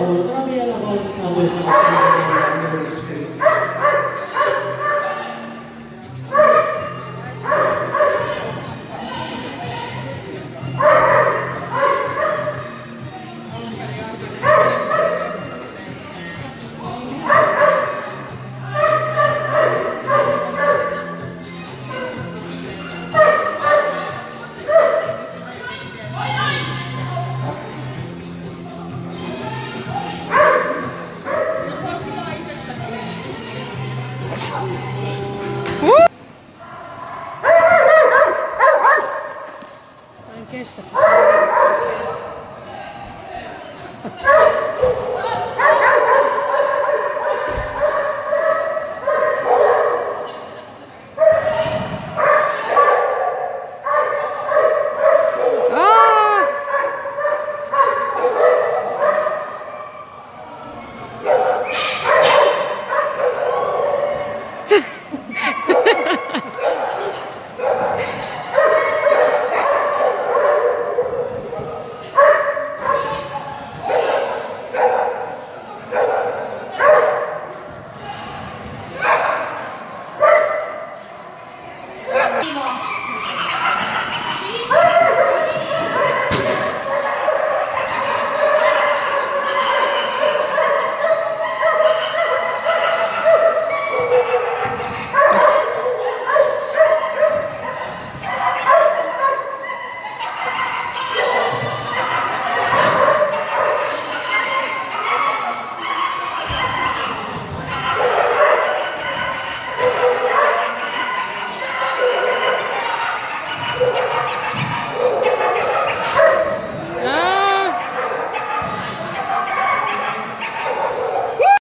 o todavía la Manchester. anymore.